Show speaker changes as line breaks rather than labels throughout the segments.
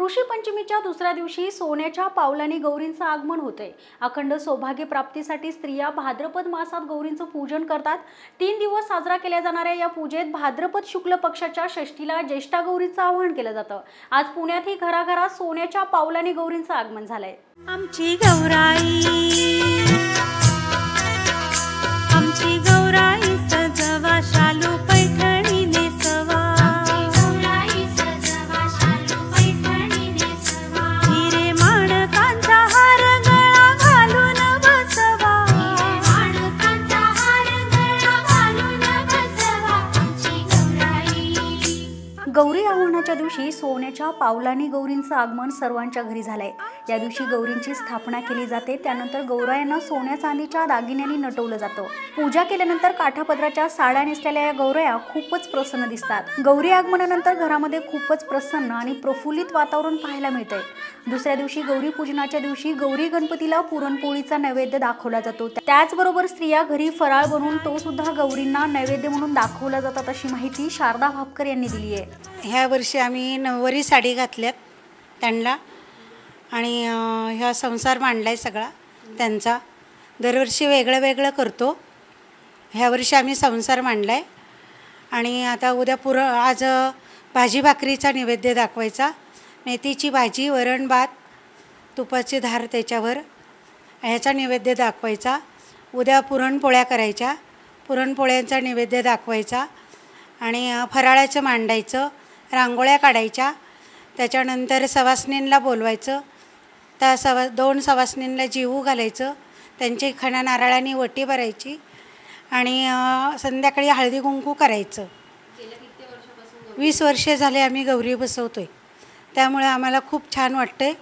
ऋषी पंचमीच्या दुसऱ्या दिवशी सोन्याच्या पावलांनी गौरींचं आगमन होते. अखंड सौभाग्य प्राप्तीसाठी स्त्रिया भाद्रपद मासात गौरींचं पूजन करतात. तीन दिवस साजरा केल्या जाणाऱ्या या पूजेत भाद्रपद शुक्ल पक्षाच्या षष्टीला ज्येष्ठा गौरीचं आवाहन केलं जातं. आज पुण्यातही घराघरात सोन्याच्या पावलांनी गौरींचं आगमन झालंय.
आमची गौराई.
गौरी आव्हानाच्या दिवशी सोन्याच्या पावलांनी गौरींचं आगमन सर्वांच्या घरी झालंय. या दिवशी गौरींची स्थापना केली जाते त्यानंतर गौरायांना सोन्या चांदीच्या दागिन्यांनी नटवलं जातं. पूजा केल्यानंतर काठापदराच्या साड्या नेसलेल्या या गौरया खूपच प्रसन्न दिसतात. गौरी आगमनानंतर घरामध्ये खूपच प्रसन्न आणि प्रफुल्लित वातावरण पाहायला मिळतंय. दुसऱ्या दिवशी गौरी पूजनाच्या दिवशी गौरी गणपतीला पुरणपोळीचा नैवेद्य दाखवला जातो. त्याचबरोबर स्त्रिया घरी फराळ बनवून तो सुद्धा गौरींना नैवेद्य म्हणून दाखवला जातात अशी माहिती शारदा भापकर यांनी दिली आहे
ह्या वर्षी आम्ही नऊवारी साडी घातल्यात त्यांना. आणि ह्या संसार मांडला आहे सगळा त्यांचा. दरवर्षी वेगळं वेगळं करतो. ह्या वर्षी आम्ही संसार मांडला आहे आणि आता उद्या पुर आज भाजी भाकरीचा नैवेद्य दाखवायचा. मेथीची भाजी वरण भात तुपाची धार त्याच्यावर ह्याचा नैवेद्य दाखवायचा. उद्या पुरणपोळ्या करायच्या. पुरणपोळ्यांचा नैवेद्य दाखवायचा. आणि फराळाचं मांडायचं. रांगोळ्या काढायच्या. त्याच्यानंतर सवासनींला बोलवायचं. त्या सवा दोन सवासनींला जीवू घालायचं. त्यांची खणा नारळाने वटी भरायची आणि संध्याकाळी हळदी कुंकू करायचं. वीस वर्षे झाले आम्ही गौरी बसवतो आहे त्यामुळे आम्हाला खूप छान वाटतंय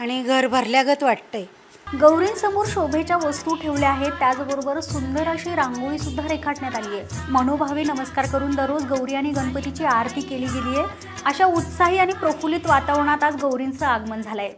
आणि घर भरल्यागत वाटतं आहे
गौरींसमोर शोभेच्या वस्तू ठेवल्या आहेत. त्याचबरोबर सुंदर अशी रांगोळी सुद्धा रेखाटण्यात आली आहे. मनोभावे नमस्कार करून दररोज गौरी आणि गणपतीची आरती केली गेली आहे. अशा उत्साही आणि प्रफुल्लित वातावरणात आज गौरींचं आगमन झालंय.